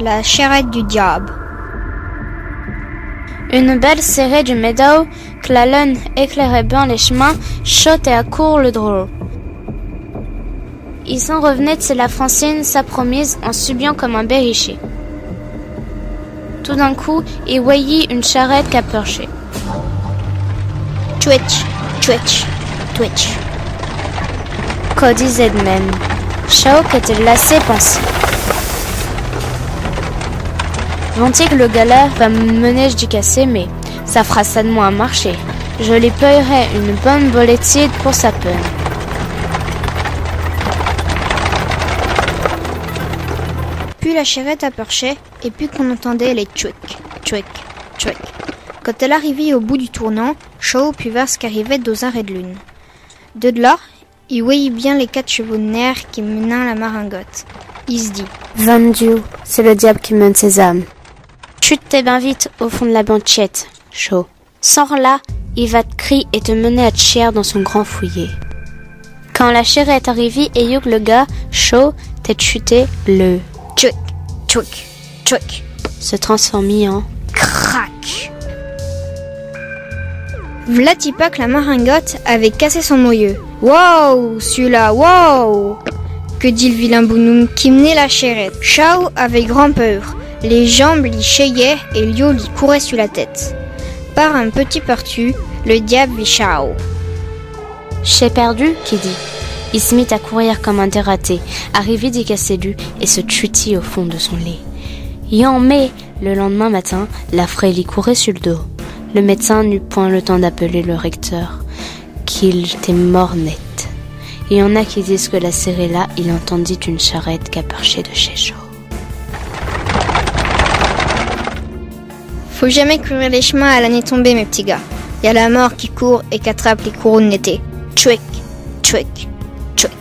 la charrette du diable. Une belle serrée du meadow, que la lune éclairait bien les chemins, chote et accourt le drôle. Il s'en revenait de la Francine, sa promise, en subiant comme un berriché. Tout d'un coup, il voyait une charrette caperchée. Twitch, twitch, twitch. Cody même? Shaok était lassé pensif. Que le gala va me mener cassé, mais ça fera ça de moi un marché. Je lui payerai une bonne boletide pour sa peine. Puis la charrette approchait, et puis qu'on entendait les tchouic, tchouic, tchouic. Quand elle arrivait au bout du tournant, Shaw put voir ce qu'arrivait deux arrêts de lune. De là, il voyait bien les quatre chevaux de nerfs qui menaient la maringotte. Il se dit Van Dieu, c'est le diable qui mène ses âmes. Chute tes bien vite au fond de la banquette, chaud. Sors là, il va te crier et te mener à chier dans son grand fouillet. Quand la chair est arrivée et Yuk le gars, chaud, t'es chuté, le tchouic, tchouic, tchouic, se transforme en crac. Vlatipak la maringotte avait cassé son moyeu. Wow, celui-là, wow Que dit le vilain Bounoum qui menait la chérette. Chao avait grand peur. Les jambes lui chayaient et Lio lui courait sur la tête. Par un petit partu, le diable vit Chao. J'ai perdu, qui dit. Il se mit à courir comme un dératé, arrivé des du et se tutit au fond de son lit. Yan mais, le lendemain matin, la frêle y courait sur le dos. Le médecin n'eut point le temps d'appeler le recteur, qu'il était mort net. Il y en a qui disent que la là, il entendit une charrette caperchée de chez Joe. Faut jamais courir les chemins à l'année tombée, mes petits gars. Y a la mort qui court et qui attrape les couronnes d'été. Tchouic, tchouic, tchouic.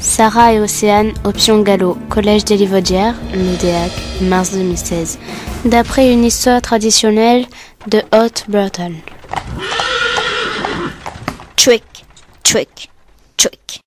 Sarah et Océane, option galop, collège des Livaudières, Médéac, mars 2016. D'après une histoire traditionnelle de Haute Burton. Tchouic, tchouic, tchouic.